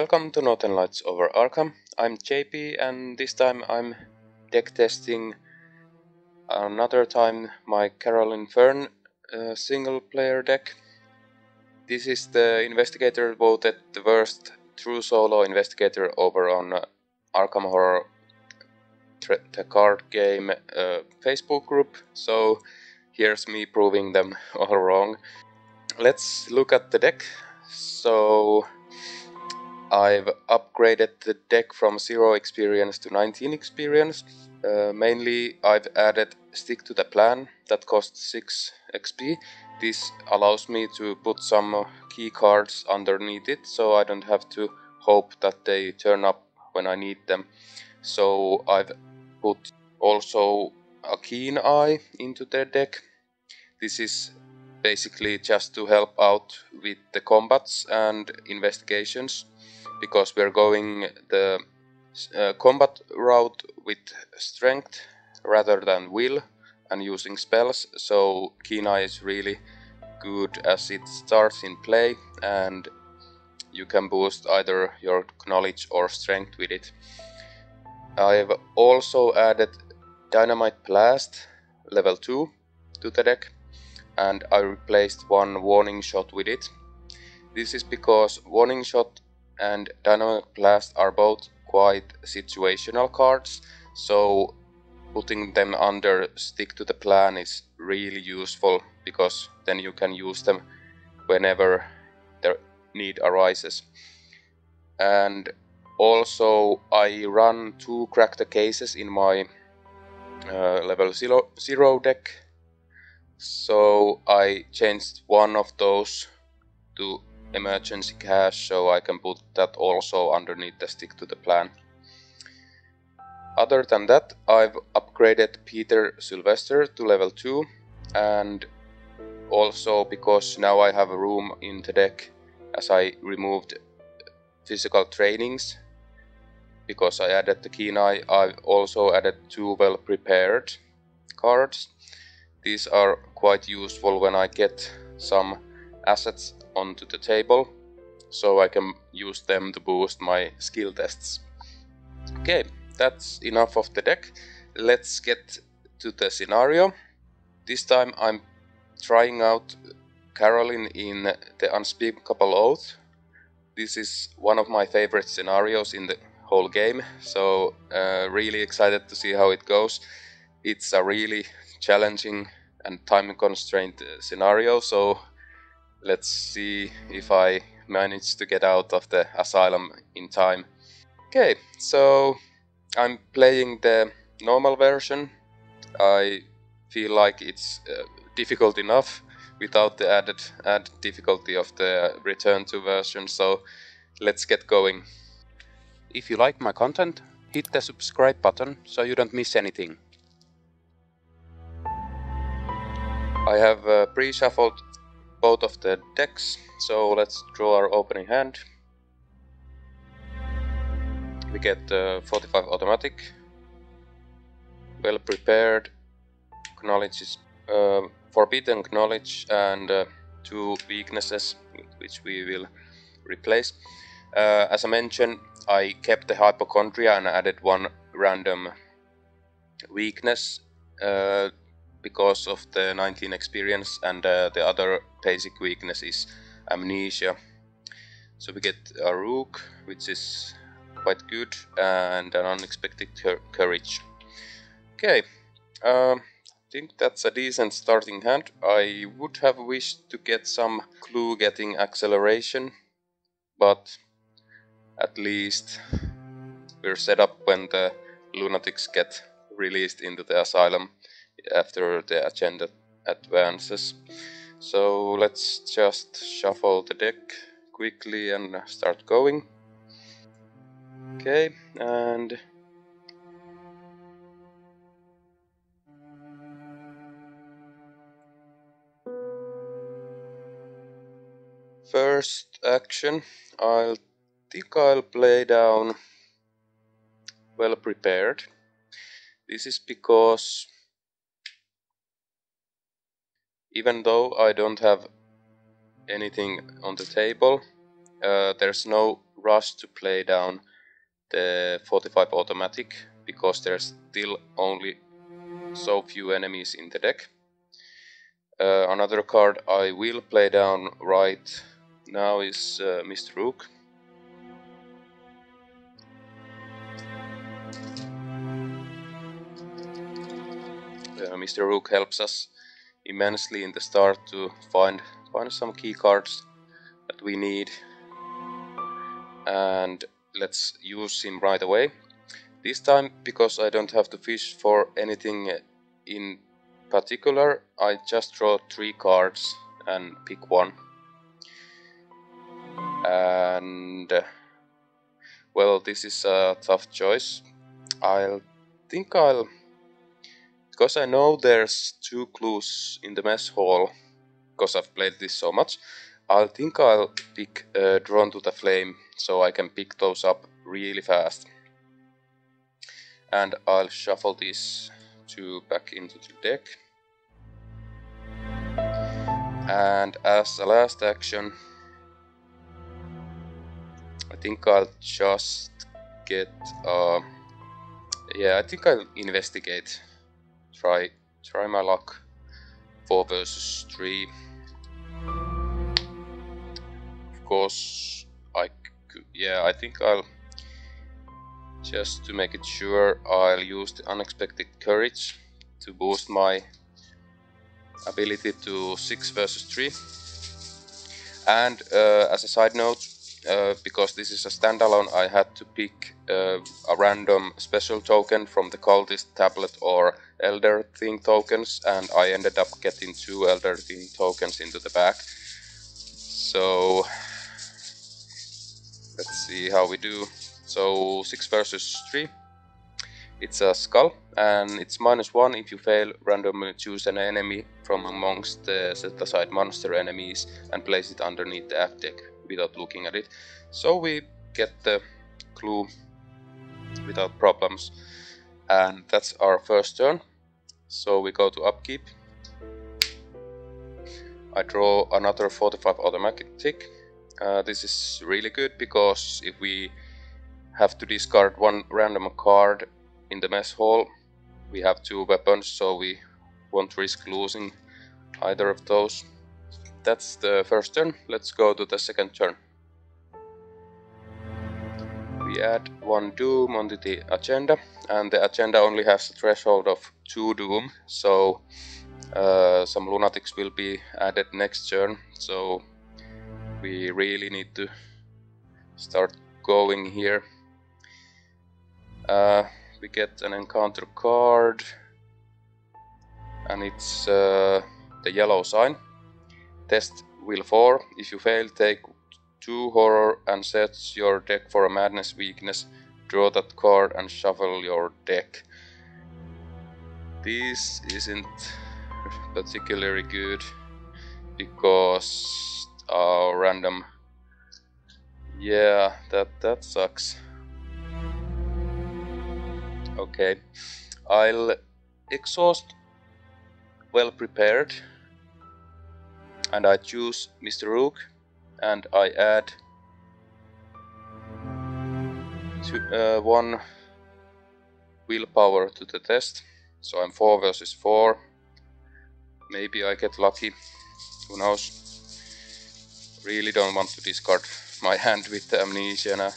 Welcome to Northern Lights over Arkham. I'm JP and this time I'm deck testing another time my Carolyn Fern uh, single player deck. This is the investigator voted the worst true solo investigator over on uh, Arkham Horror the card game uh, Facebook group. So here's me proving them all wrong. Let's look at the deck. So I've upgraded the deck from 0 experience to 19 experience. Uh, mainly I've added stick to the plan that costs 6 XP. This allows me to put some key cards underneath it so I don't have to hope that they turn up when I need them. So I've put also a keen eye into their deck. This is basically just to help out with the combats and investigations because we're going the uh, combat route with strength rather than will and using spells so Keen Eye is really good as it starts in play and you can boost either your knowledge or strength with it. I've also added Dynamite Blast level 2 to the deck and I replaced one Warning Shot with it. This is because Warning Shot and Dynamite Blast are both quite situational cards, so putting them under stick to the plan is really useful because then you can use them whenever the need arises. And also I run two crack cases in my uh, level zero, zero deck so I changed one of those to emergency cache so I can put that also underneath the stick to the plan. Other than that, I've upgraded Peter Sylvester to level 2 and also because now I have a room in the deck as I removed physical trainings because I added the keen eye, I've also added two well prepared cards. These are quite useful when I get some assets onto the table so I can use them to boost my skill tests. Okay, that's enough of the deck. Let's get to the scenario. This time I'm trying out Carolyn in the Unspeakable Oath. This is one of my favorite scenarios in the whole game, so uh, really excited to see how it goes. It's a really challenging and time constrained uh, scenario, so Let's see if I manage to get out of the asylum in time. Okay, so I'm playing the normal version. I feel like it's uh, difficult enough without the added add difficulty of the return to version, so let's get going. If you like my content, hit the subscribe button so you don't miss anything. I have uh, pre-shuffled both of the decks. So let's draw our opening hand. We get uh, 45 automatic, well prepared, knowledge is uh, forbidden knowledge and uh, two weaknesses which we will replace. Uh, as I mentioned, I kept the hypochondria and added one random weakness uh, because of the 19 experience and uh, the other basic weakness is amnesia. So we get a rook which is quite good and an unexpected courage. Okay, um, I think that's a decent starting hand. I would have wished to get some clue getting acceleration, but at least we're set up when the lunatics get released into the asylum after the agenda advances. So let's just shuffle the deck quickly and start going. Okay, and first action I'll think I'll play down well prepared. This is because even though I don't have anything on the table, uh, there's no rush to play down the 45 automatic because there's still only so few enemies in the deck. Uh, another card I will play down right now is uh, Mr. Rook. Uh, Mr. Rook helps us immensely in the start to find find some key cards that we need. And let's use him right away. This time because I don't have to fish for anything in particular I just draw three cards and pick one. And well this is a tough choice. I'll think I'll because I know there's two clues in the mess hall, because I've played this so much, I think I'll pick uh, Drawn to the Flame, so I can pick those up really fast. And I'll shuffle these two back into the deck. And as a last action, I think I'll just get, uh, yeah, I think I'll investigate try try my luck. Four versus three. Of course, I could, yeah, I think I'll just to make it sure I'll use the unexpected courage to boost my ability to 6 versus 3 and uh, as a side note uh, because this is a standalone I had to pick uh, a random special token from the cultist tablet or elder thing tokens and I ended up getting two elder thing tokens into the back so let's see how we do. So 6 versus 3 it's a skull and it's minus 1 if you fail randomly choose an enemy from amongst the set aside monster enemies and place it underneath the act deck without looking at it. So we get the clue without problems. And that's our first turn. So we go to upkeep. I draw another 45 automatic. Uh, this is really good because if we have to discard one random card in the mess hall we have two weapons so we won't risk losing either of those that's the first turn. Let's go to the second turn. We add one doom onto the agenda and the agenda only has a threshold of 2 doom. So uh, some lunatics will be added next turn. So we really need to start going here. Uh, we get an encounter card and it's uh, the yellow sign test will 4 if you fail take 2 horror and sets your deck for a madness weakness, draw that card and shuffle your deck. This isn't particularly good because our random. Yeah that that sucks. Okay. I'll exhaust. Well prepared and I choose Mr. Rook and I add uh, one willpower to the test. So I'm 4 versus 4. Maybe I get lucky. Who knows? Really don't want to discard my hand with the amnesia now.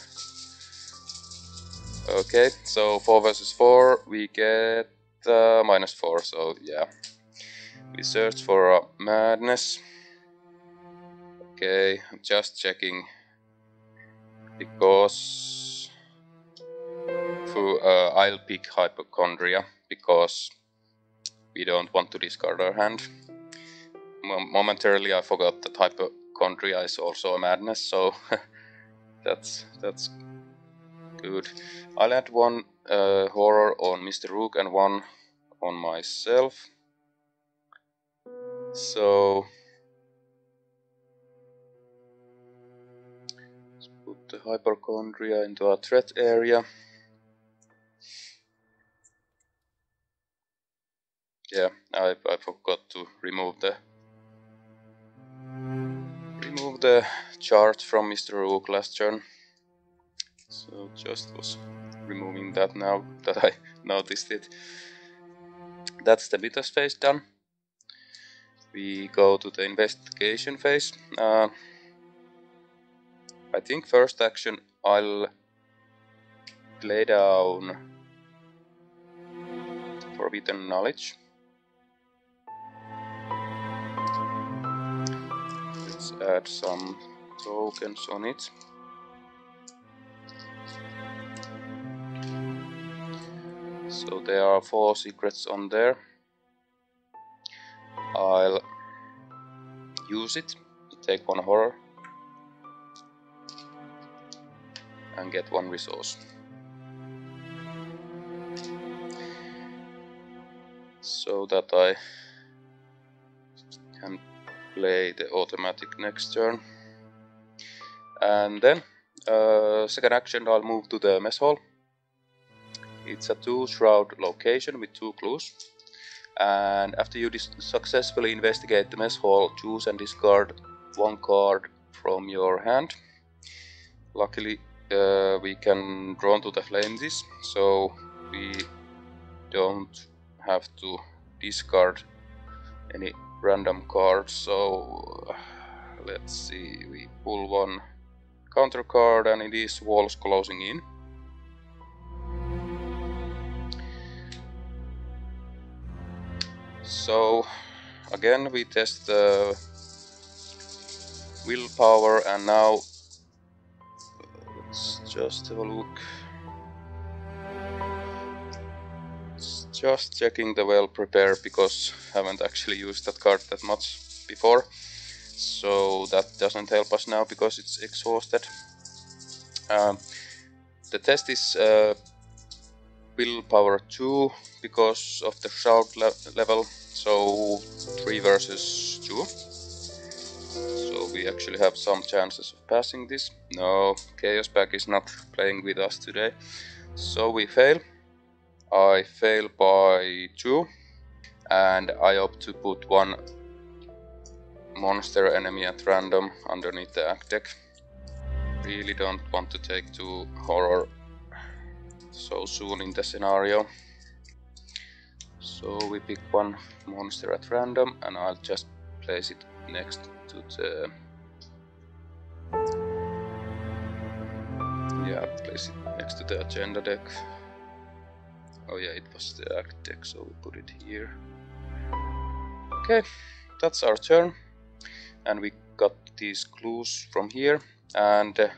Okay, so 4 versus 4, we get uh, minus 4, so yeah. We search for a madness. Okay, I'm just checking because uh, I'll pick hypochondria because we don't want to discard our hand. momentarily I forgot that hypochondria is also a madness, so that's that's good. I'll add one uh, horror on Mr. Rook and one on myself. So the hypochondria into a threat area. Yeah, I, I forgot to remove the remove the chart from Mr. Rook last turn. So just was removing that now that I noticed it. That's the mythos phase done. We go to the investigation phase. Uh, I think first action I'll lay down forbidden knowledge. Let's add some tokens on it. So there are four secrets on there. I'll use it take one horror and get one resource. So that I can play the automatic next turn. And then, uh, second action, I'll move to the mess hall. It's a two shroud location with two clues. And after you successfully investigate the mess hall, choose and discard one card from your hand. Luckily, uh, we can draw to the flames, so we don't have to discard any random cards. So let's see, we pull one counter card and it is walls closing in. So again we test the willpower and now just have a look. Just checking the well prepared because I haven't actually used that card that much before. So that doesn't help us now because it's exhausted. Um, the test is uh, willpower 2 because of the shroud le level so 3 versus 2 so we actually have some chances of passing this. No chaos bag is not playing with us today. So we fail. I fail by 2 and I opt to put one monster enemy at random underneath the act deck. Really don't want to take two horror so soon in the scenario. So we pick one monster at random and I'll just place it next to the yeah place it next to the agenda deck. Oh yeah it was the act deck so we put it here. Okay that's our turn. And we got these clues from here. And uh,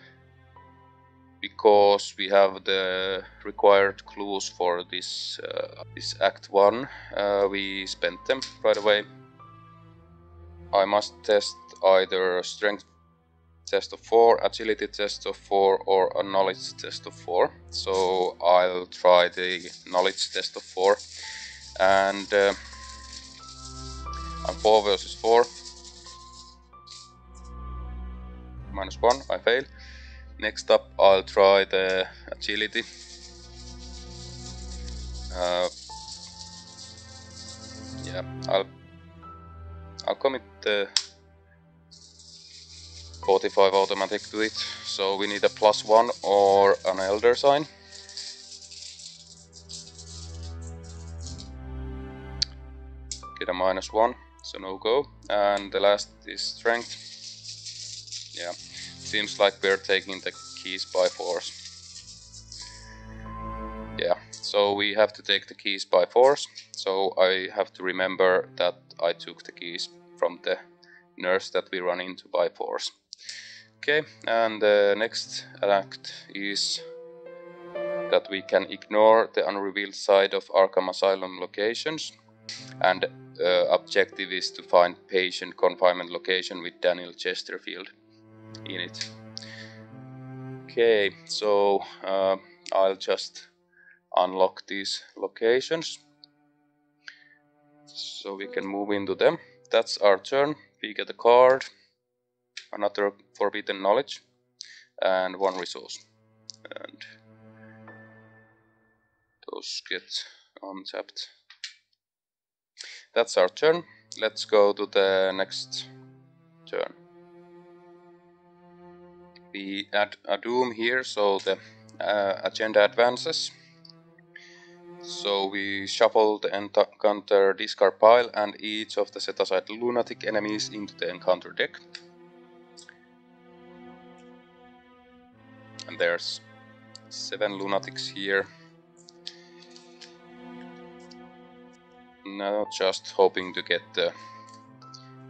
because we have the required clues for this uh, this act 1 uh, we spent them right away I must test either a strength test of 4 agility test of 4 or a knowledge test of 4 so I'll try the knowledge test of 4 and uh, I'm 4 versus 4 minus 1 I fail. Next up, I'll try the agility. Uh, yeah, I'll I'll commit the 45 automatic to it. So we need a plus one or an elder sign. Get a minus one, so no go. And the last is strength. Yeah, seems like we're taking the keys by force. So we have to take the keys by force. So I have to remember that I took the keys from the nurse that we run into by force. Okay, and the next act is that we can ignore the unrevealed side of Arkham Asylum locations and uh, objective is to find patient confinement location with Daniel Chesterfield in it. Okay, so uh, I'll just unlock these locations so we can move into them. That's our turn. We get a card, another forbidden knowledge, and one resource. And those get untapped. That's our turn. Let's go to the next turn we add a doom here so the uh, agenda advances. So we shuffle the encounter discard pile and each of the set aside lunatic enemies into the encounter deck. And there's seven lunatics here. Now just hoping to get the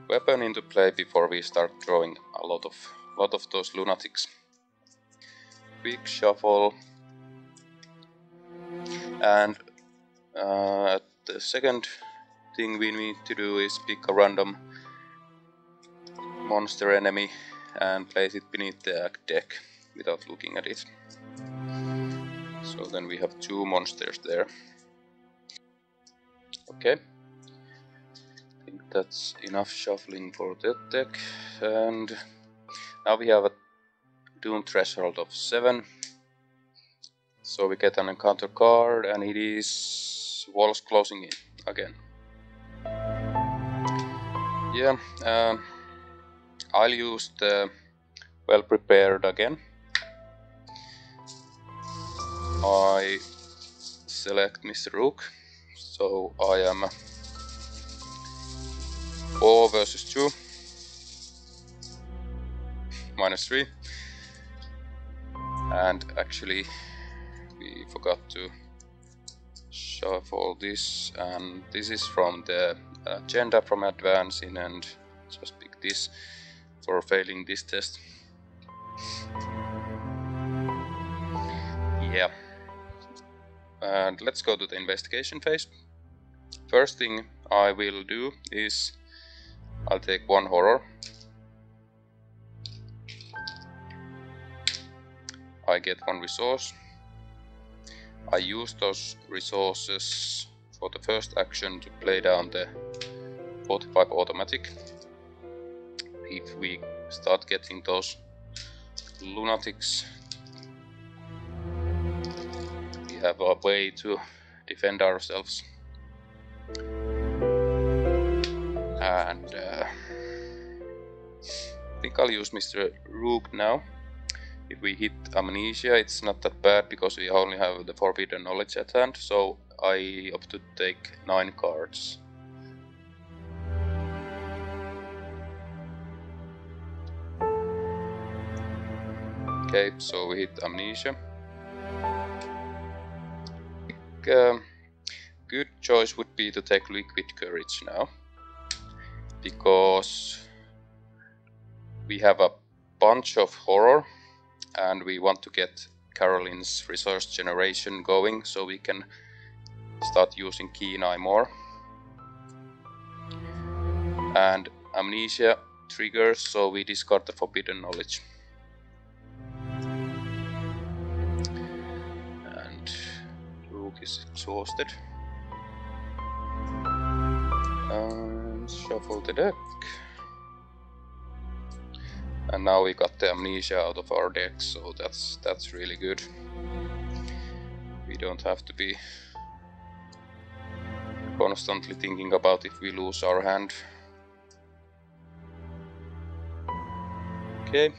weapon into play before we start drawing a lot of lot of those lunatics. Quick shuffle. And uh, the second thing we need to do is pick a random monster enemy and place it beneath the deck without looking at it. So then we have two monsters there. Okay. I think that's enough shuffling for that deck. And now we have a Doom threshold of 7. So we get an encounter card and it is walls closing in again. Yeah, um, I'll use the well prepared again. I select Mr. Rook, so I am 4 versus 2, minus 3, and actually we forgot to shuffle this. And this is from the uh, agenda from advancing and just pick this for failing this test. Yeah. And let's go to the investigation phase. First thing I will do is I'll take one horror. I get one resource. I use those resources for the first action to play down the 45 automatic. If we start getting those lunatics, we have a way to defend ourselves. And uh, I think I'll use Mr. Rook now. If we hit Amnesia, it's not that bad because we only have the Forbidden Knowledge at hand, so I opt to take 9 cards. Okay, so we hit Amnesia. Um, good choice would be to take Liquid Courage now, because we have a bunch of horror and we want to get Carolyn's resource generation going so we can start using Eye more. And Amnesia triggers, so we discard the Forbidden Knowledge. And Luke is exhausted. And shuffle the deck. And now we got the amnesia out of our deck, so that's that's really good. We don't have to be constantly thinking about if we lose our hand. Okay.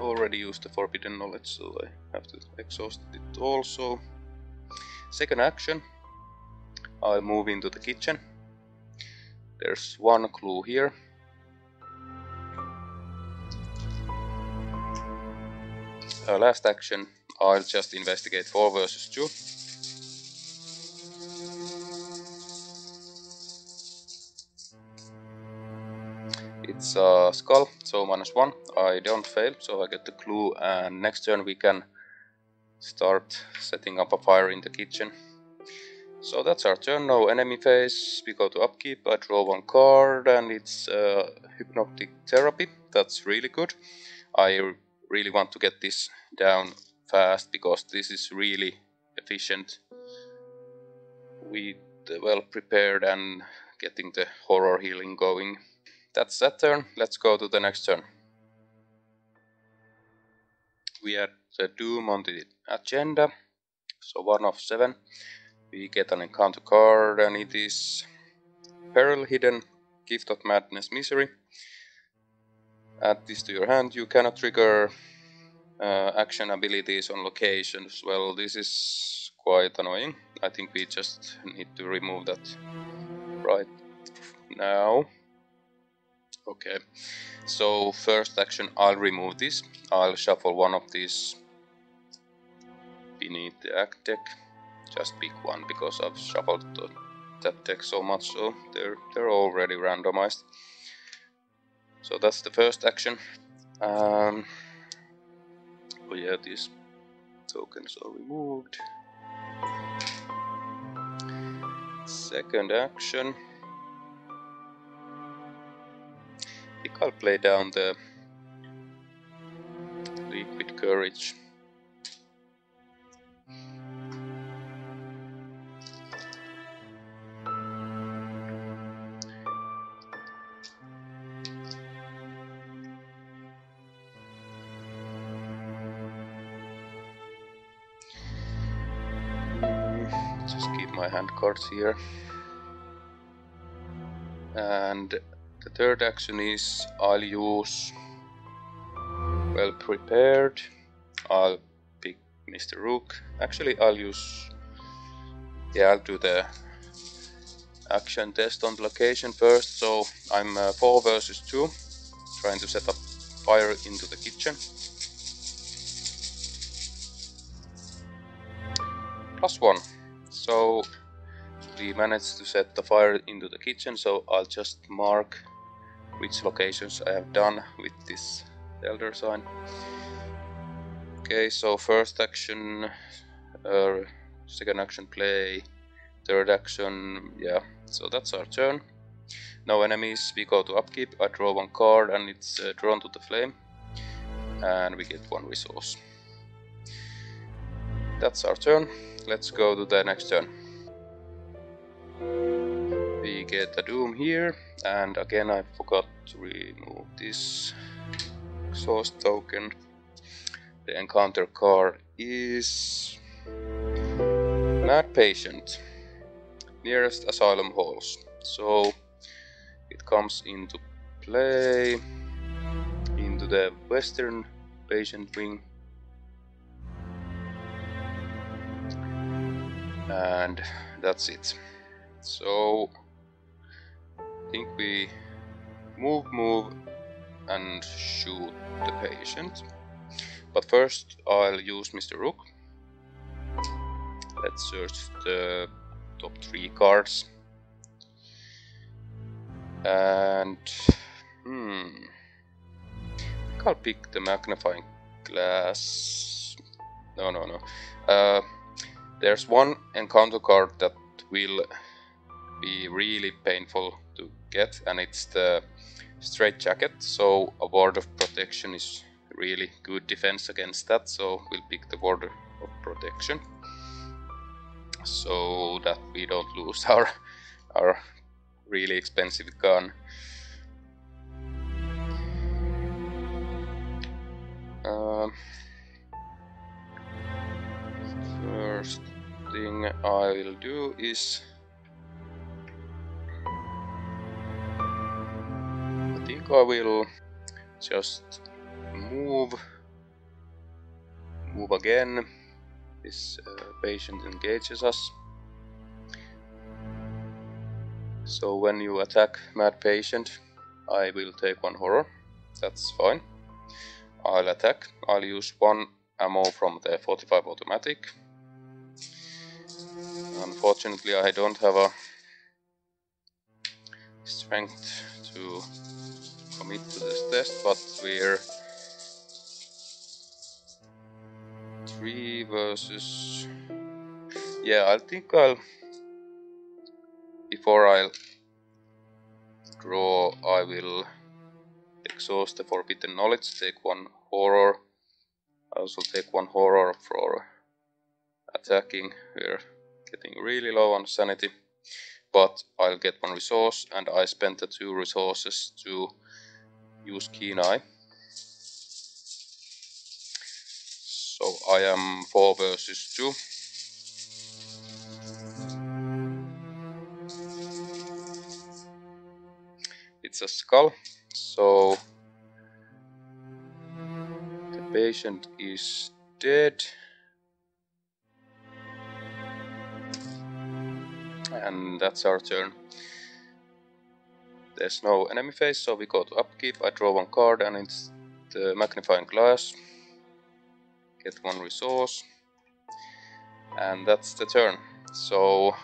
Already used the forbidden knowledge, so I have to exhaust it also. Second action, I move into the kitchen there's one clue here. Uh, last action, I'll just investigate 4 versus 2. It's a skull, so minus 1. I don't fail, so I get the clue and next turn we can start setting up a fire in the kitchen. So that's our turn, no enemy phase, we go to upkeep, I draw one card and it's uh, Hypnotic Therapy, that's really good. I really want to get this down fast because this is really efficient. We well prepared and getting the horror healing going. That's that turn, let's go to the next turn. We had the Doom on the agenda, so one of seven we get an encounter card and it is Peril Hidden, Gift of Madness Misery. add this to your hand. You cannot trigger uh, action abilities on locations. Well, this is quite annoying. I think we just need to remove that right now. Okay, so first action, I'll remove this. I'll shuffle one of these beneath the act deck. Just pick one because I've shuffled that deck so much, so they're they're already randomized. So that's the first action. Um, oh yeah, these tokens are removed. Second action. I think I'll play down the liquid courage. Here. And the third action is I'll use well prepared. I'll pick Mr. Rook. Actually, I'll use yeah, I'll do the action test on location first. So I'm uh, 4 versus 2, trying to set up fire into the kitchen. Plus 1. So we managed to set the fire into the kitchen, so I'll just mark which locations I have done with this elder sign. Okay, so first action, uh, second action play, third action, yeah, so that's our turn. No enemies, we go to upkeep, I draw one card and it's uh, drawn to the flame, and we get one resource. That's our turn let's go to the next turn. We get a Doom here, and again I forgot to remove this exhaust token. The encounter card is Mad Patient, nearest Asylum Halls. So it comes into play into the Western Patient Wing and that's it so I think we move move and shoot the patient. But first I'll use Mr. Rook. Let's search the top three cards. And hmm I'll pick the magnifying glass. No no no. Uh, there's one encounter card that will be really painful to get and it's the straight jacket. So a ward of protection is really good defense against that so we'll pick the ward of protection. So that we don't lose our our really expensive gun. Um, first thing I will do is I will just move move again. This uh, patient engages us. So when you attack mad patient I will take one horror. That's fine. I'll attack. I'll use one ammo from the 45 automatic. Unfortunately, I don't have a strength to commit to this test, but we're three versus. Yeah, I think I'll before I'll draw, I will exhaust the forbidden knowledge. Take one horror. I also take one horror for attacking. We're getting really low on sanity but I'll get one resource and I spent the two resources to use Keen Eye. So I am 4 versus 2. It's a skull, so the patient is dead. And that's our turn. There's no enemy phase, so we go to upkeep. I draw one card and it's the magnifying glass. Get one resource. And that's the turn. So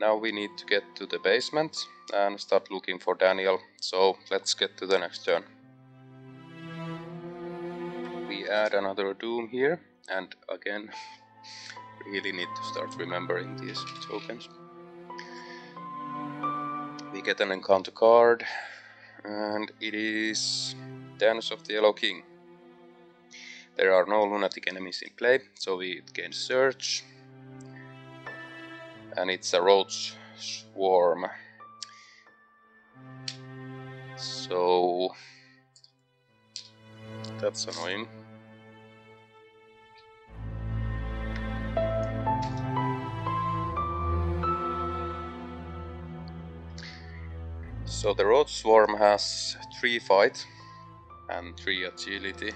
now we need to get to the basement and start looking for Daniel. So let's get to the next turn. We add another Doom here and again really need to start remembering these tokens. Get an encounter card and it is Dance of the Yellow King. There are no lunatic enemies in play, so we gain search and it's a roach swarm. So that's annoying. So the roach swarm has 3 fight and 3 agility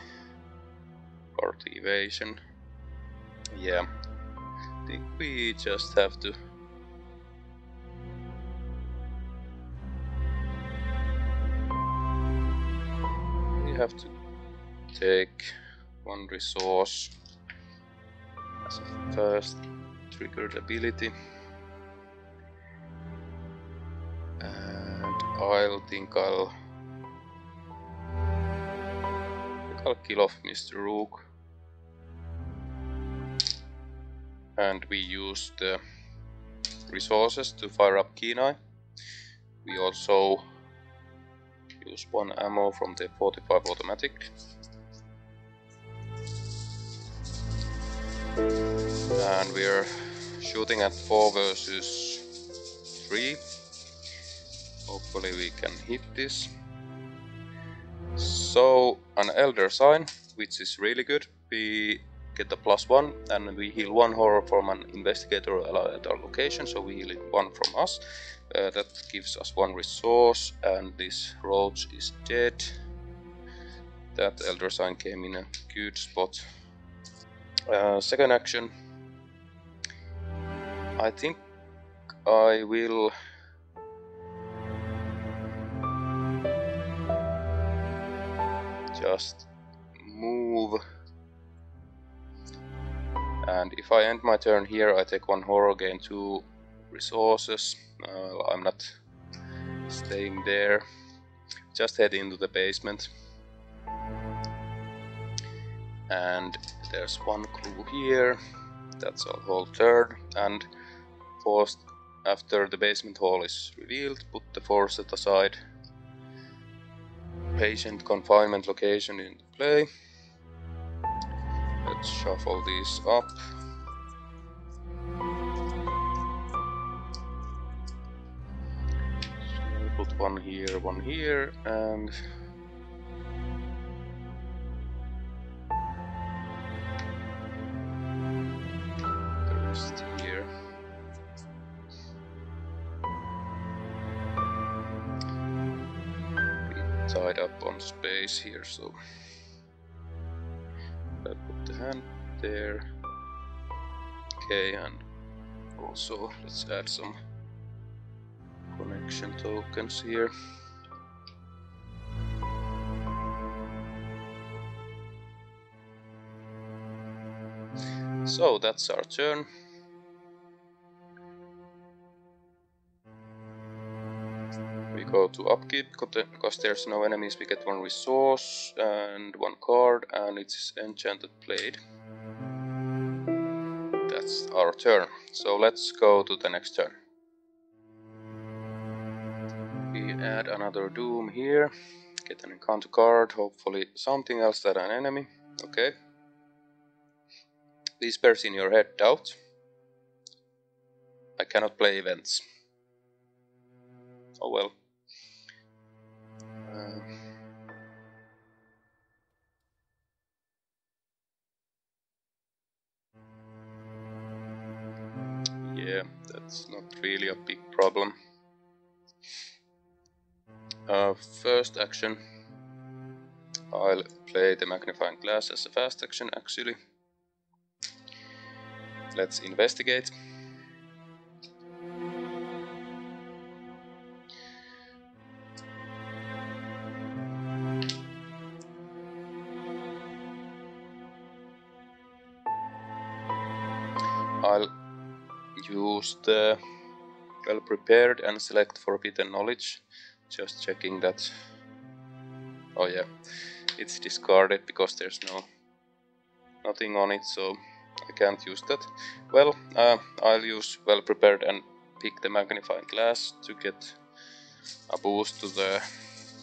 or evasion. Yeah, I think we just have to We have to take one resource as a first triggered ability. I'll think I'll I'll kill off Mr. Rook. And we use the resources to fire up Keen Eye. We also use one ammo from the 45 automatic. And we're shooting at 4 versus 3. Hopefully we can hit this. So, an Elder Sign, which is really good. We get a plus 1 and we heal 1 horror from an investigator at our location, so we heal 1 from us. Uh, that gives us one resource and this roach is dead. That Elder Sign came in a good spot. Uh, second action. I think I will just move and if I end my turn here I take one horror gain two resources uh, I'm not staying there. Just head into the basement. And there's one clue here. That's a whole third. And forced after the basement hall is revealed, put the faucet aside. Patient confinement location into play. Let's shuffle these up. put one here, one here, and space here, so I put the hand there. Okay, and also let's add some connection tokens here. So that's our turn. Mm-hmm. go to upkeep because there's no enemies. We get one resource and one card, and it's enchanted blade. That's our turn. So let's go to the next turn. We add another Doom here. Get an encounter card, hopefully something else than an enemy. Okay. Whispers in your head doubt. I cannot play events. Oh well. Yeah, that's not really a big problem. Uh, first action, I'll play the magnifying glass as a fast action actually. Let's investigate. Use the well prepared and select forbidden knowledge just checking that. Oh yeah. It's discarded because there's no nothing on it so I can't use that. Well uh, I'll use well prepared and pick the magnifying glass to get a boost to the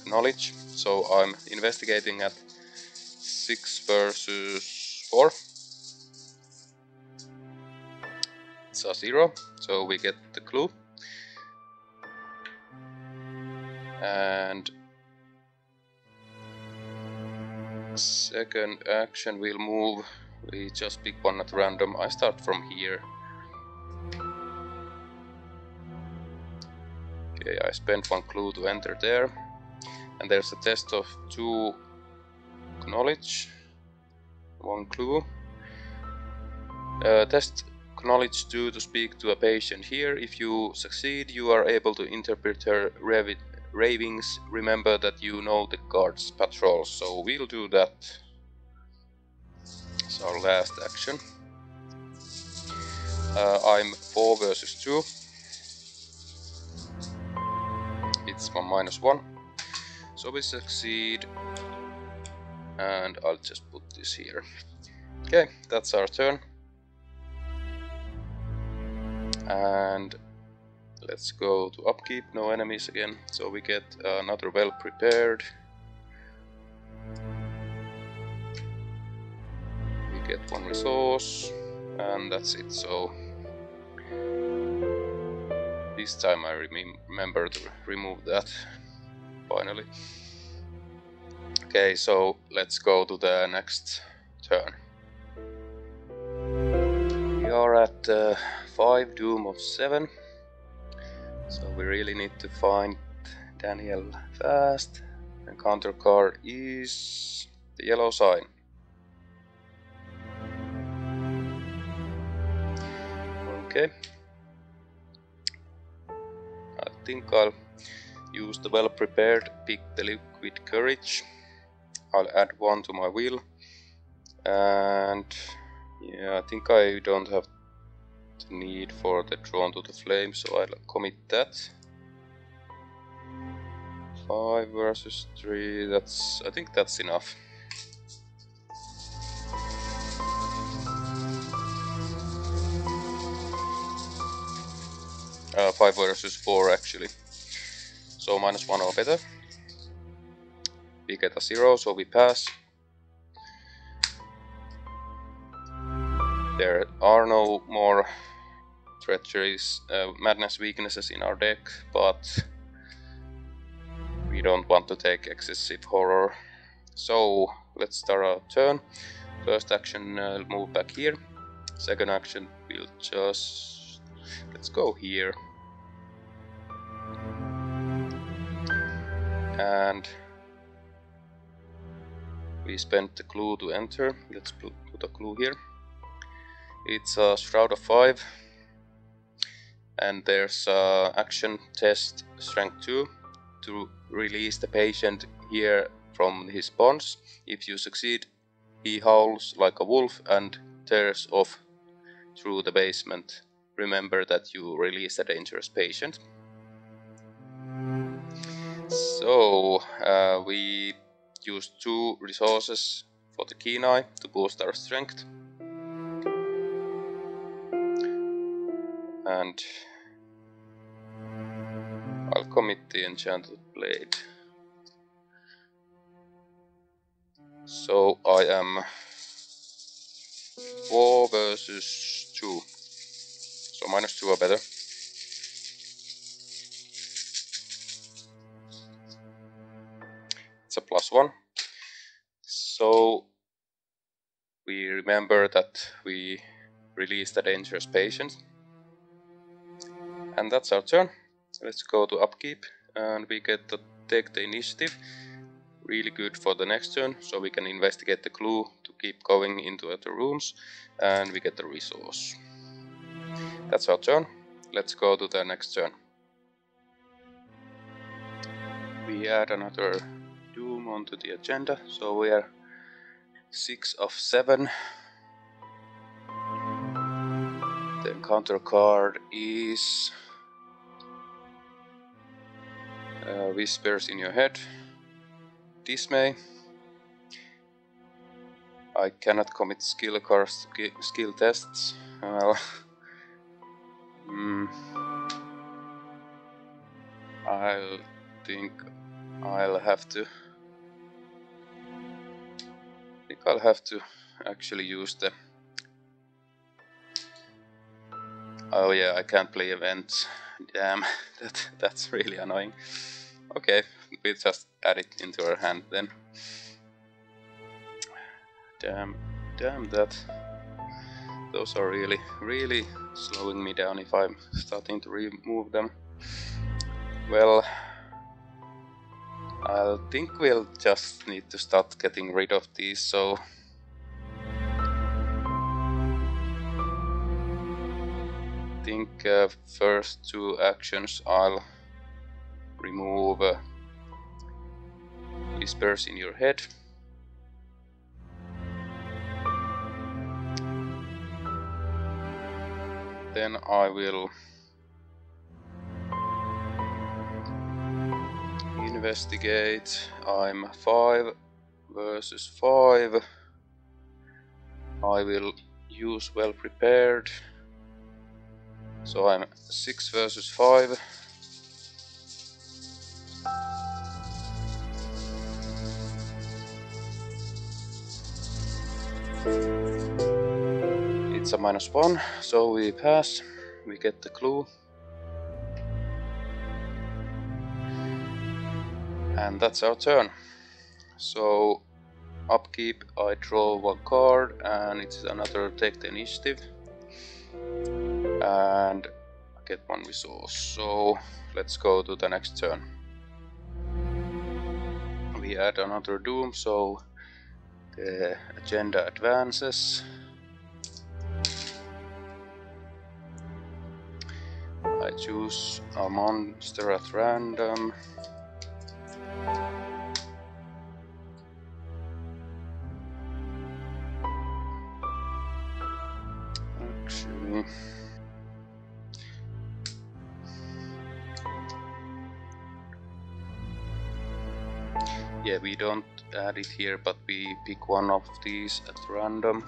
knowledge. So I'm investigating at 6 versus 4 a 0 so we get the clue. And second action we'll move. We just pick one at random. I start from here. Okay I spent one clue to enter there. And there's a test of two knowledge. One clue. Uh, test knowledge 2 to speak to a patient here if you succeed you are able to interpret her ravings, remember that you know the guard's patrol, so we'll do that. It's our last action. Uh, I'm 4 versus 2. It's my minus 1. So we succeed. And I'll just put this here. Okay, that's our turn. And Let's go to upkeep, no enemies again. So we get another well prepared. We get one resource and that's it. So this time I rem remember to remove that finally. Okay, so let's go to the next turn. Are at uh, 5 Doom of 7. So we really need to find Daniel fast. And counter card is the yellow sign. Okay. I think I'll use the well prepared, pick the liquid courage. I'll add one to my wheel. And yeah, I think I don't have the need for the drawn to the flame, so I'll commit that. 5 versus 3, that's I think that's enough. Uh, 5 versus 4 actually. So minus 1 or better. We get a 0, so we pass. There are no more treacheries, uh, madness weaknesses in our deck, but we don't want to take excessive horror. So let's start our turn. First action, uh, move back here. Second action, we'll just let's go here. And we spent the clue to enter. Let's put a clue here. It's a Shroud of 5 and there's action test strength 2 to release the patient here from his bonds. If you succeed, he howls like a wolf and tears off through the basement. Remember that you release a dangerous patient. So uh, we use two resources for the Kenai to boost our strength. And I'll commit the enchanted blade. So I am 4 versus 2. So minus 2 are better. It's a plus 1. So we remember that we released a dangerous patient and that's our turn. Let's go to upkeep and we get to take the initiative. really good for the next turn, so we can investigate the clue to keep going into other rooms, and we get the resource. That's our turn. Let's go to the next turn. We add another Doom onto the agenda, so we are 6 of 7. The encounter card is uh, Whispers in your head, Dismay. I cannot commit skill to skill tests. Well, mm, I think I'll have to. I think I'll have to actually use the. Oh yeah, I can't play events. Damn, that that's really annoying. Okay, we just add it into our hand then. Damn, damn that. Those are really, really slowing me down if I'm starting to remove them. Well, I think we'll just need to start getting rid of these, so... I think uh, first two actions I'll remove uh, whispers in your head. Then I will investigate. I'm 5 versus 5. I will use well prepared. So I'm 6 versus 5. It's a minus 1, so we pass. We get the clue. and that's our turn so upkeep I draw one card and it's another take the initiative and I get one resource so let's go to the next turn add another doom so the agenda advances. I choose a monster at random add it here, but we pick one of these at random.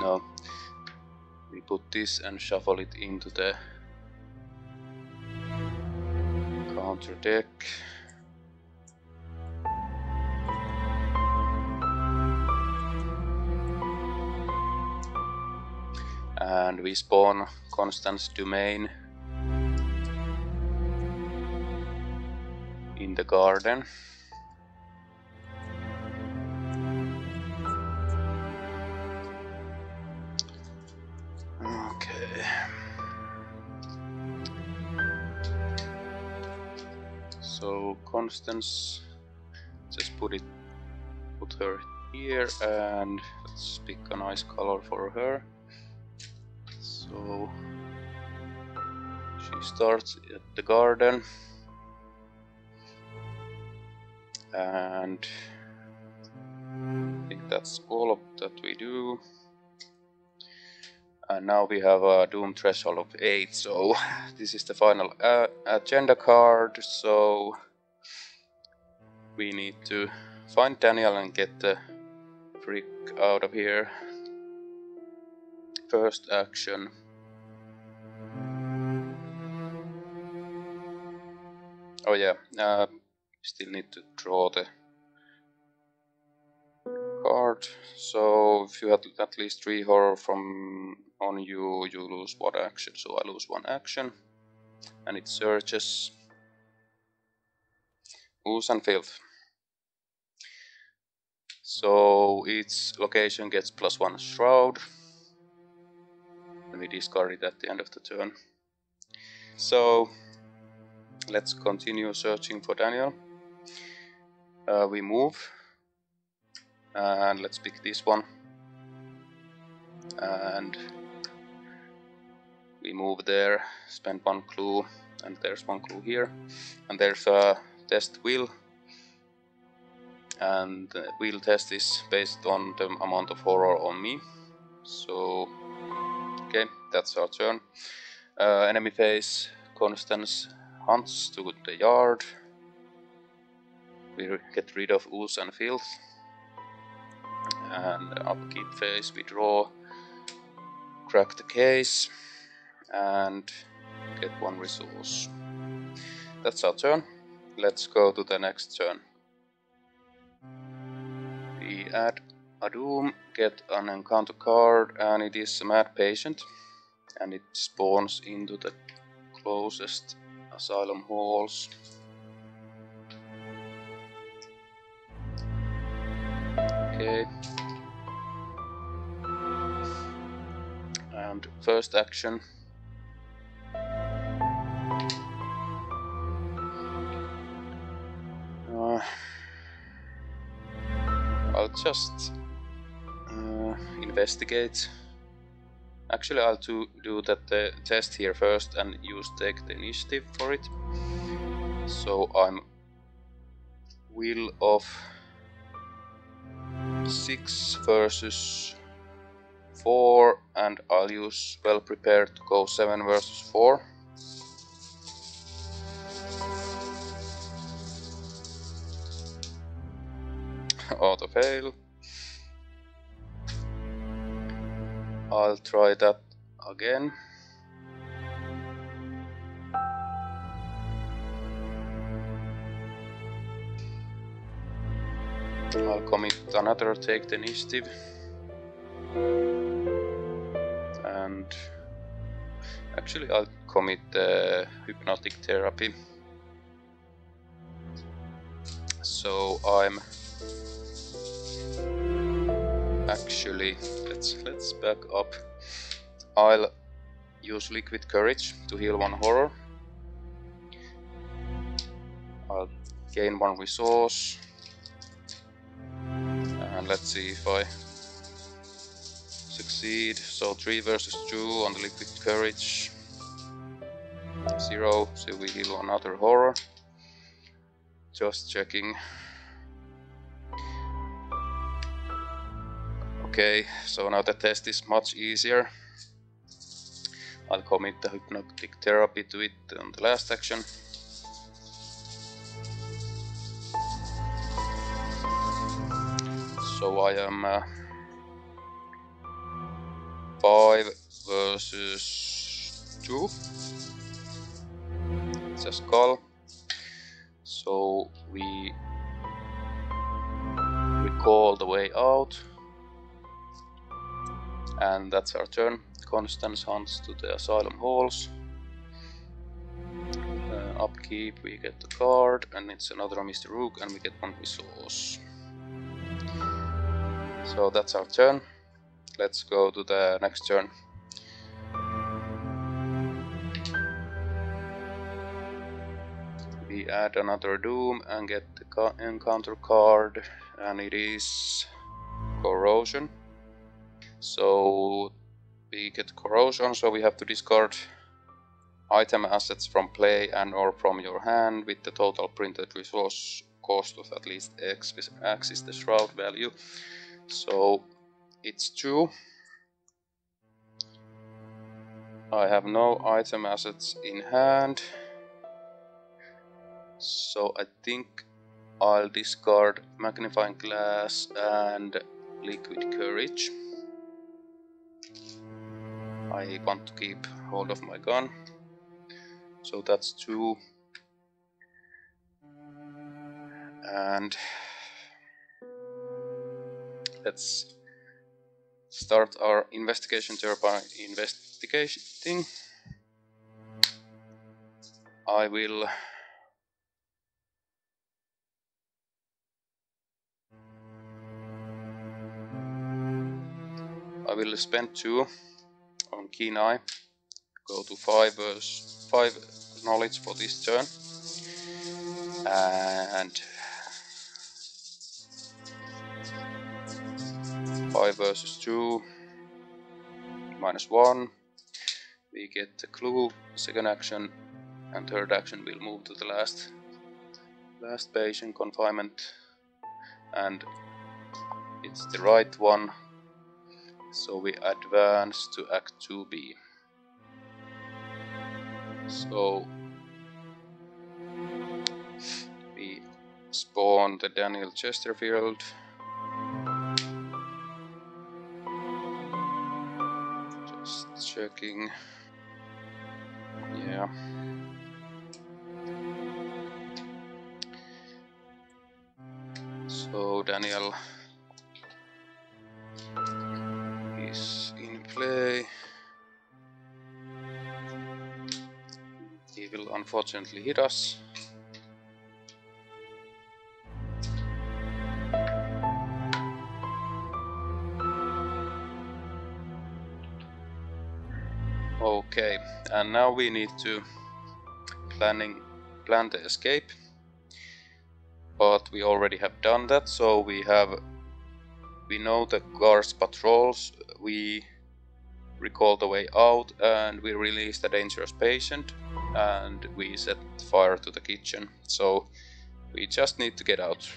No, we put this and shuffle it into the counter deck. And we spawn Constance Dumaine the garden. so Constance just put it put her here and let's pick a nice color for her. So she starts at the garden and I think that's all of that we do. And now we have a doom threshold of 8 so this is the final uh, agenda card. So we need to find Daniel and get the freak out of here. First action. Oh yeah uh, still need to draw the card so if you had at least three horror from on you, you lose one action. So I lose one action. And it searches. And filth. So its location gets plus one shroud. And we discard it at the end of the turn. So let's continue searching for Daniel. Uh, we move and let's pick this one. And we move there spend one clue and there's one clue here. And there's a test wheel. And the wheel test is based on the amount of horror on me. So okay that's our turn. Uh, enemy phase Constance hunts to the yard we get rid of ooze and filth and upkeep phase we draw crack the case and get one resource. That's our turn. Let's go to the next turn. We add a doom get an encounter card and it is a mad patient and it spawns into the closest asylum halls okay. And first action. Uh, I'll just uh, investigate. Actually I'll do, do that uh, test here first and use take the initiative for it. So I'm will of 6 versus 4 and I'll use well prepared to go 7 versus 4 auto fail. I'll try that again I'll commit another take the initiative. And actually I'll commit the hypnotic therapy. So I'm actually let's let's back up. I'll use liquid courage to heal one horror. I'll gain one resource and let's see if I succeed so 3 versus 2 on the liquid courage 0 so we heal another horror just checking Okay, so now the test is much easier. I'll commit the hypnotic therapy to it on the last action. So I am uh, 5 versus 2. It's a skull. So we recall the way out and that's our turn. Constance hunts to the asylum halls. Uh, upkeep, we get the card, and it's another Mr. Rook, and we get one resource. So that's our turn. Let's go to the next turn. We add another Doom and get the encounter card, and it is Corrosion. So we get corrosion, so we have to discard item assets from play and or from your hand with the total printed resource cost of at least X, X is the shroud value. So it's 2. I have no item assets in hand. So I think I'll discard magnifying glass and liquid courage. I want to keep hold of my gun. So that's two. And let's start our investigation tour by investigating. I will I will spend two on keen eye. Go to 5, verse, 5 knowledge for this turn. And 5 versus 2, minus 1. We get the clue, second action, and third action will move to the last last patient confinement. And it's the right one. So we advance to act 2b so we spawn the Daniel Chesterfield checking. Yeah. So Daniel is in play. He will unfortunately hit us and now we need to planning plan the escape. But we already have done that, so we have we know the guards patrols, we recall the way out and we release the dangerous patient and we set fire to the kitchen. So we just need to get out.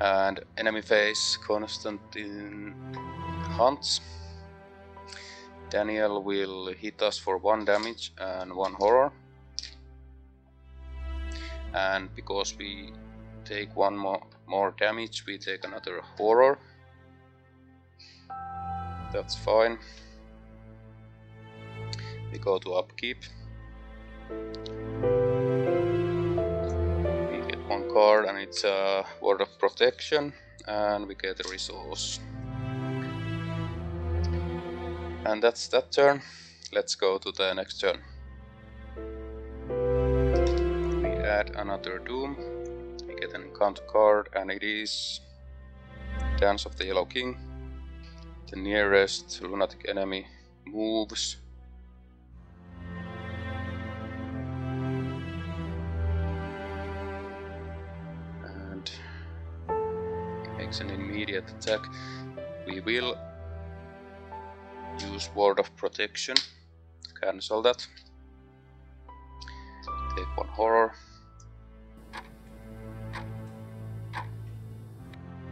And enemy phase Constantine hunts. Daniel will hit us for one damage and one horror. And because we take one more, more damage, we take another horror. That's fine. We go to upkeep. Card and it's a ward of protection and we get a resource. And that's that turn. Let's go to the next turn. We add another doom. We get an encounter card and it is dance of the yellow king. The nearest lunatic enemy moves immediate attack, we will use Ward of Protection. Cancel that. Take one horror.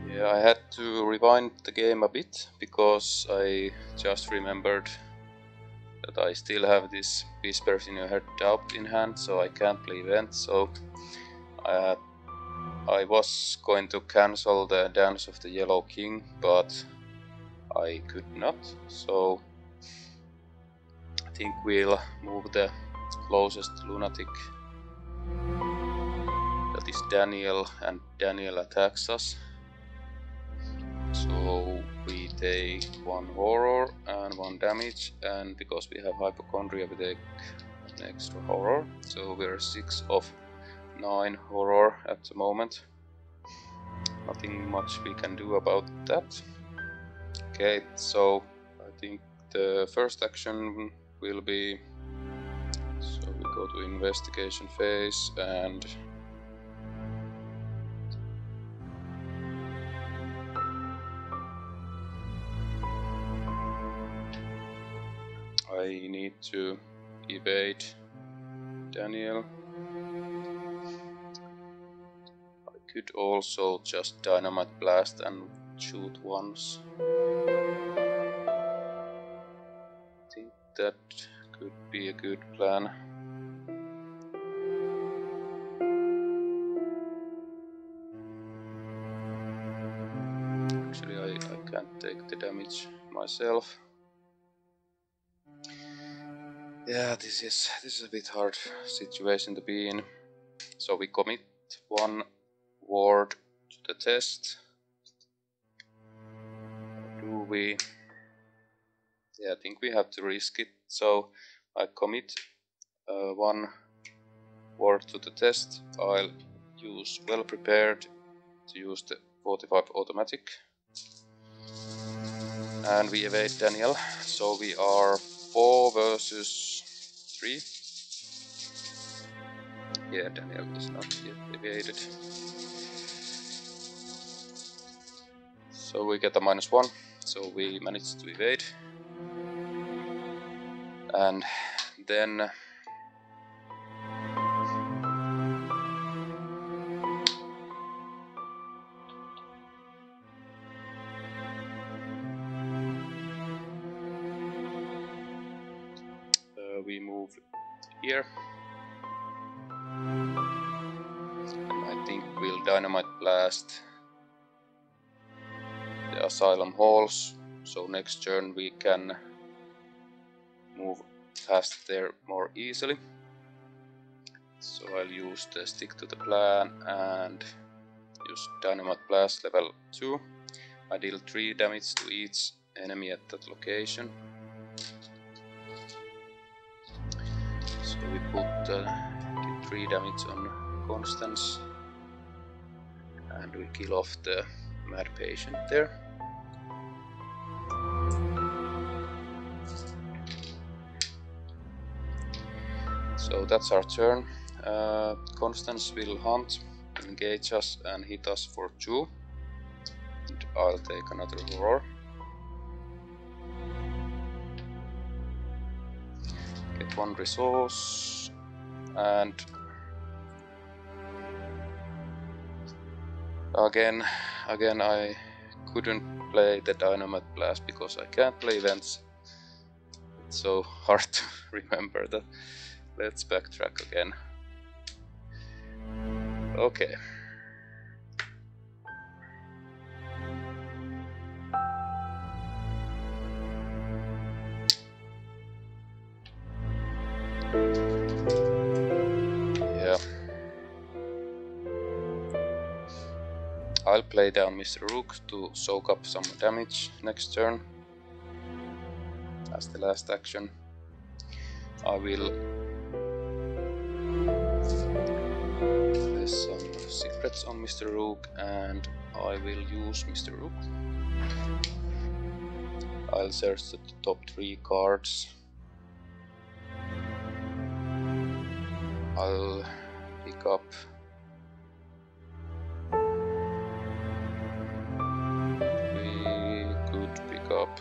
Yeah, I had to rewind the game a bit because I just remembered that I still have this Whispers in your head doubt in hand, so I can't play event, so I had I was going to cancel the Dance of the Yellow King, but I could not, so I think we'll move the closest lunatic that is Daniel and Daniel attacks us. So we take one horror and one damage and because we have hypochondria we take an extra horror so we're 6 of 9 horror at the moment. Nothing much we can do about that. Okay, so I think the first action will be so we go to investigation phase and I need to evade Daniel could also just dynamite blast and shoot once. I think that could be a good plan. Actually, I, I can't take the damage myself. Yeah, this is this is a bit hard situation to be in. So we commit one ward to the test. Do we? Yeah, I think we have to risk it. So I commit uh, one ward to the test. I'll use well prepared to use the 45 automatic. And we evade Daniel. So we are 4 versus 3. Yeah, Daniel is not yet evaded. So we get a minus one, so we managed to evade. And then uh, we move here. And I think we'll dynamite blast asylum halls. So next turn we can move past there more easily. So I'll use the stick to the plan and use dynamite blast level 2. I deal 3 damage to each enemy at that location. So we put uh, 3 damage on Constance and we kill off the mad patient there. So that's our turn. Uh, Constance will hunt, engage us and hit us for 2. And I'll take another horror. Get one resource and again again I couldn't play the dynamite blast because I can't play events it's so hard to remember that let's backtrack again okay yeah I'll play down Mr. Rook to soak up some damage next turn as the last action. I will secrets on Mr. Rook and I will use Mr. Rook. I'll search the top three cards. I'll pick up we could pick up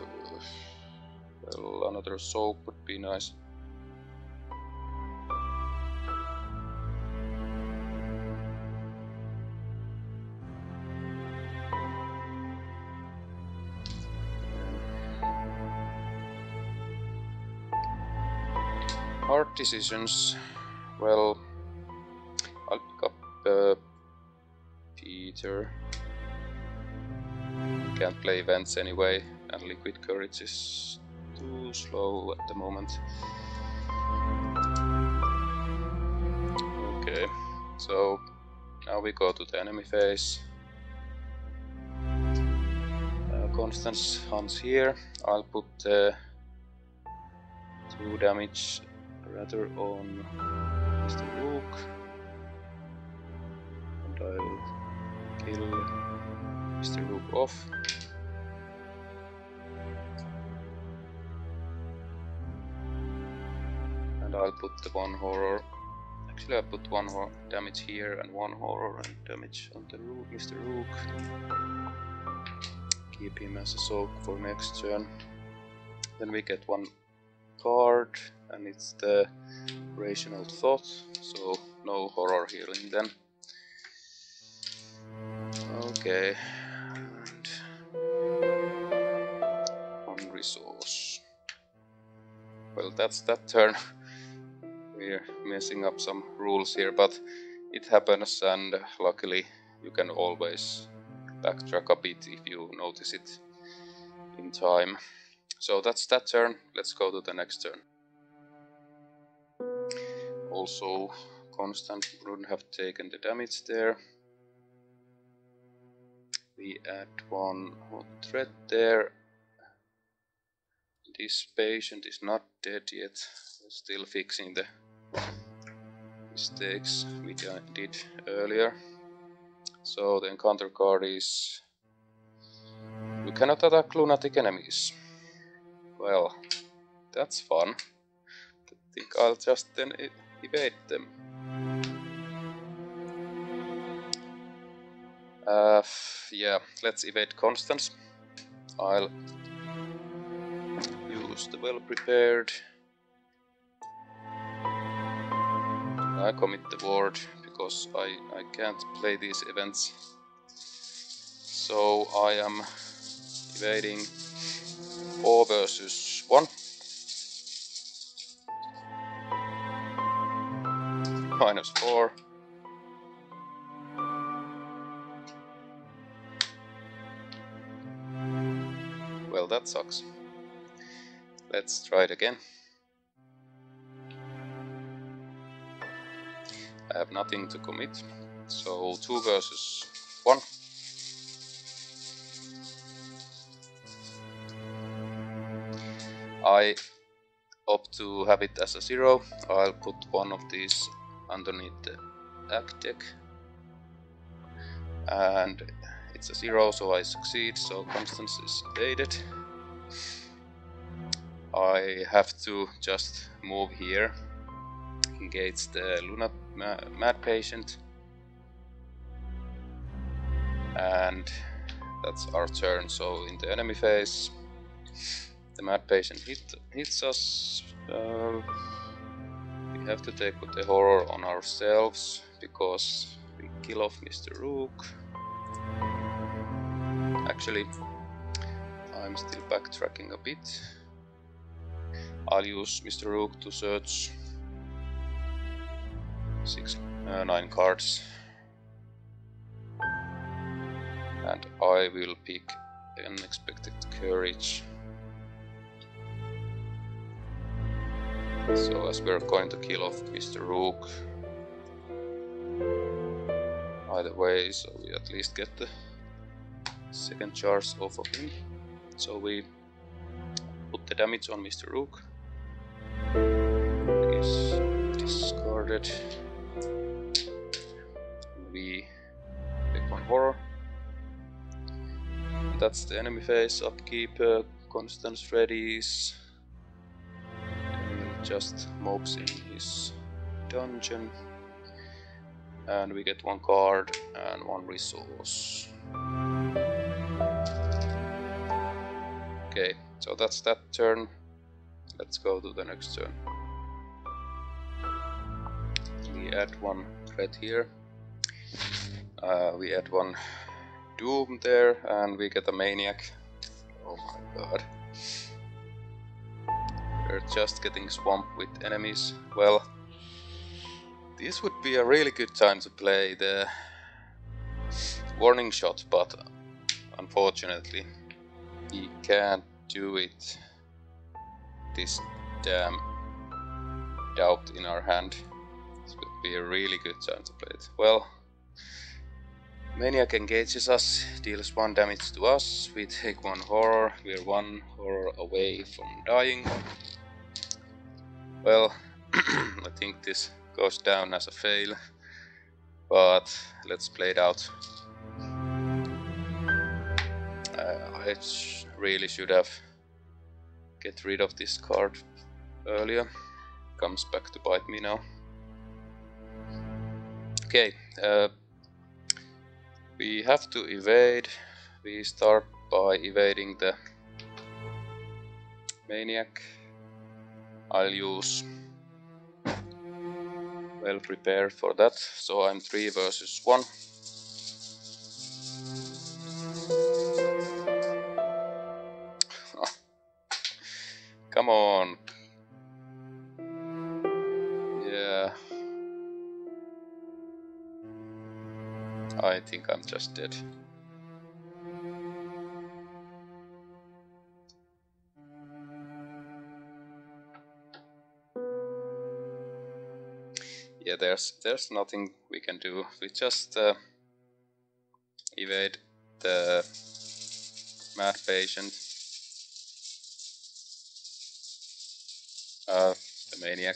well another soap would be nice hard decisions well I'll pick up uh, Peter can't play events anyway, and Liquid Courage is too slow at the moment. Okay, so now we go to the enemy phase. Uh, Constance hunts here. I'll put uh, two damage rather on Mr. Rook, and I'll kill Mr. Rook off. And I'll put the one horror. Actually, I put one damage here and one horror and damage on the Rook, Mr. Rook. Keep him as a soak for next turn. Then we get one card, and it's the Rational Thought, so no horror healing then. Okay, and one resource. Well, that's that turn. We're messing up some rules here, but it happens, and luckily you can always backtrack a bit if you notice it in time. So that's that turn. Let's go to the next turn. Also, Constant wouldn't have taken the damage there we add one thread there. This patient is not dead yet, We're still fixing the mistakes we did earlier. So the encounter card is you cannot attack lunatic enemies. Well, that's fun. I think I'll just then evade them. Uh, yeah, let's evade Constance. I'll use the well-prepared. I commit the ward because I, I can't play these events. So I am evading 4 versus 1. Minus 4. Well, that sucks. Let's try it again. I have nothing to commit, so 2 versus 1. I opt to have it as a 0. I'll put one of these underneath the act deck. And it's a 0, so I succeed, so Constance is evaded. I have to just move here, engage the Luna Mad Patient, and that's our turn. So in the enemy phase, the Mad Patient hit, hits us. Uh, we have to take the horror on ourselves because we kill off Mr. Rook. Actually, I'm still backtracking a bit. I'll use Mr. Rook to search six, uh, nine cards, and I will pick unexpected courage. So as we're going to kill off Mr. Rook either way, so we at least get the second charge off of him. So we put the damage on Mr. Rook. He's discarded. We take one horror. That's the enemy phase. Upkeep, uh, Constance readies. Just mobs in his dungeon. And we get one card and one resource. Okay, so that's that turn. Let's go to the next turn. We add one threat here. Uh, we add one Doom there, and we get a Maniac. Oh my god. We're just getting swamped with enemies. Well, this would be a really good time to play the warning shot, but unfortunately we can't do it. This damn doubt in our hand. This would be a really good time to play it. Well, Maniac engages us, deals one damage to us, we take one horror, we're one horror away from dying. Well, I think this goes down as a fail, but let's play it out. Uh, I sh really should have get rid of this card earlier. Comes back to bite me now. Okay, uh, we have to evade. We start by evading the maniac. I'll use well prepared for that, so I'm 3 versus 1. Come on. Yeah. I think I'm just dead. There's there's nothing we can do. We just uh, evade the mad patient uh, the maniac.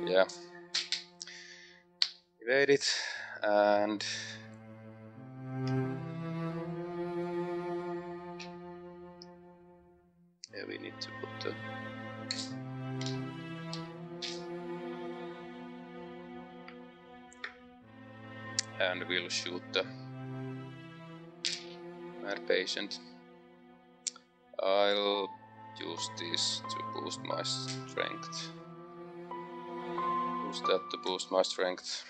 Yeah. Evade it and patient. I'll use this to boost my strength. Use that to boost my strength.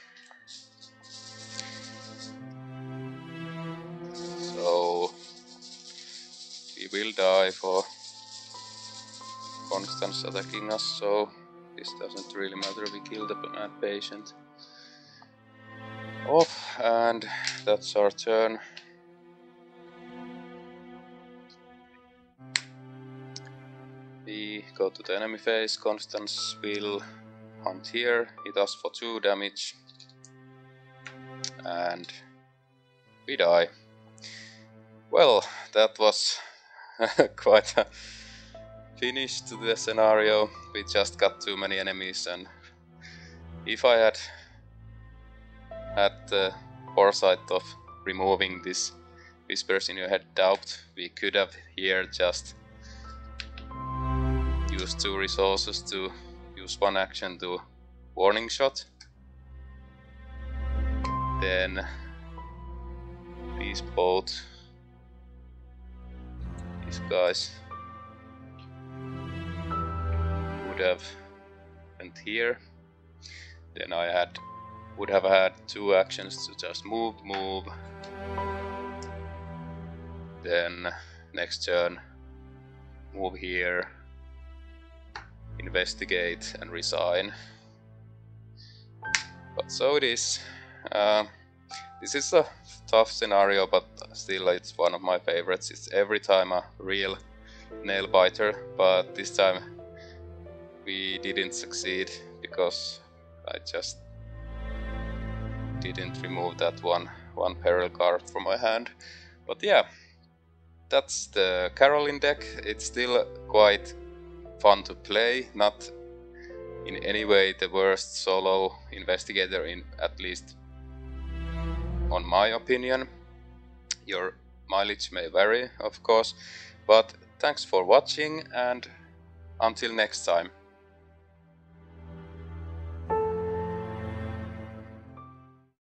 So we will die for Constance attacking us, so this doesn't really matter, we kill the mad patient. Off, and that's our turn. Go to the enemy phase, Constance will hunt here, hit us for 2 damage, and we die. Well, that was quite a finish to the scenario. We just got too many enemies and if I had had the foresight of removing this whispers in your head doubt, we could have here just used two resources to use one action to warning shot. Then these both these guys would have went here. Then I had would have had two actions to just move, move. Then next turn move here, investigate and resign. But so it is. Uh, this is a tough scenario, but still it's one of my favorites. It's every time a real nail biter, but this time we didn't succeed because I just didn't remove that one one peril card from my hand. But yeah, that's the Carolyn deck. It's still quite fun to play, not in any way the worst solo investigator in at least on my opinion. Your mileage may vary, of course, but thanks for watching and until next time.